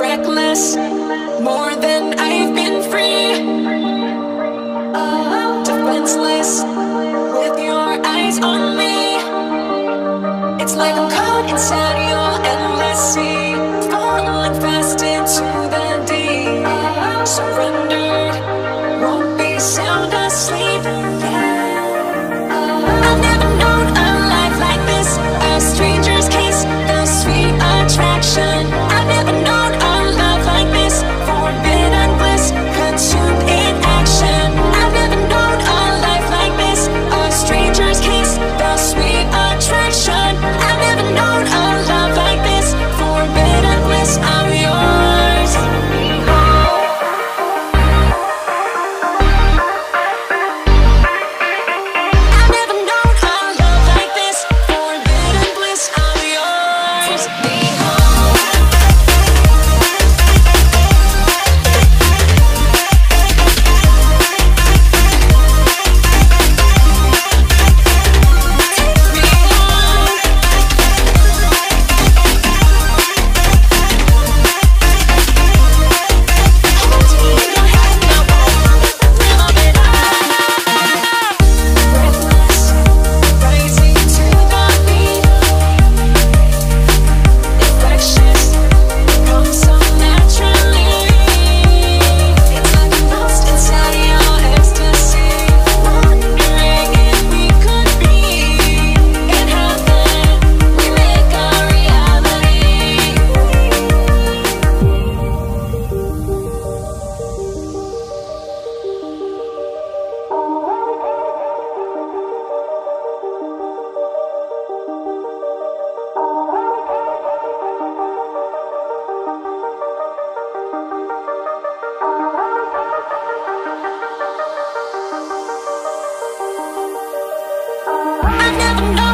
reckless, more than I've been free. Oh, defenseless, with your eyes on me. It's like I'm caught inside your endless sea, falling fast into the deep. Uh-huh. Surrendered. I'm not